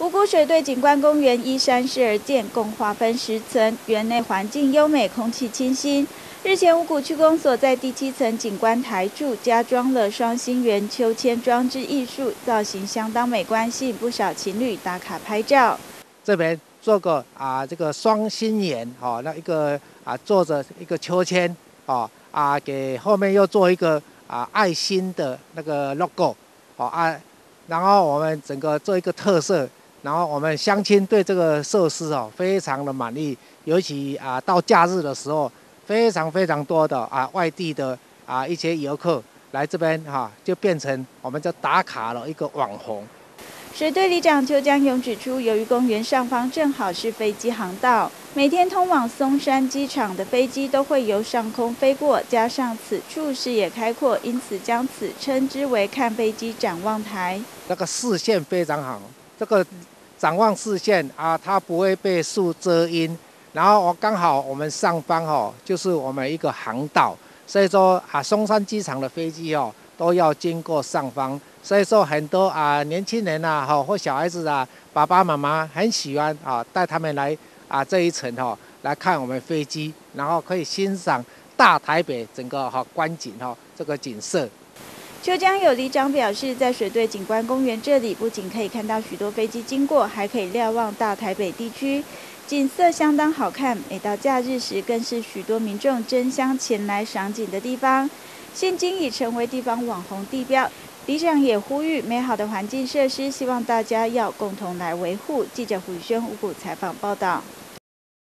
五股水对景观公园依山势而建，共划分十层，园内环境优美，空气清新。日前，五股区公所在第七层景观台柱加装了双星圆秋千装置艺术，造型相当美观，吸引不少情侣打卡拍照。这边做个啊，这个双星圆哦，那一个啊，坐着一个秋千哦啊，给后面又做一个啊爱心的那个 logo 哦啊，然后我们整个做一个特色。然后我们乡亲对这个设施哦非常的满意，尤其啊到假日的时候，非常非常多的啊外地的啊一些游客来这边哈，就变成我们就打卡了一个网红。水队里长邱江勇指出，由于公园上方正好是飞机航道，每天通往松山机场的飞机都会由上空飞过，加上此处视野开阔，因此将此称之为看飞机展望台。那个视线非常好。这个展望视线啊，它不会被树遮阴，然后我刚好我们上方哦，就是我们一个航道，所以说啊，松山机场的飞机哦都要经过上方，所以说很多啊年轻人呐，哈或小孩子啊，爸爸妈妈很喜欢啊带他们来啊这一层哈来看我们飞机，然后可以欣赏大台北整个哈观景哈这个景色。秋江有里长表示，在水队景观公园这里，不仅可以看到许多飞机经过，还可以瞭望大台北地区，景色相当好看。每到假日时，更是许多民众争相前来赏景的地方。现今已成为地方网红地标。里长也呼吁，美好的环境设施，希望大家要共同来维护。记者胡宇轩五股采访报道。